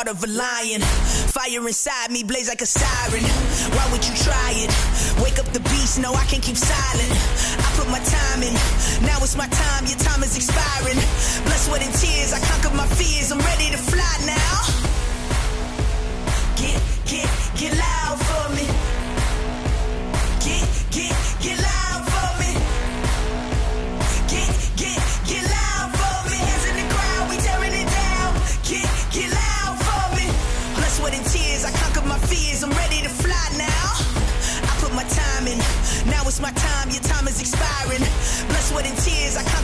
Heart of a lion, fire inside me blaze like a siren. Why would you try it? Wake up the beast, no, I can't keep silent. I put my time in, now it's my time, your time is expiring. my time, your time is expiring. Blessed with tears, I come.